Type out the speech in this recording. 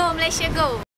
So, 事，你去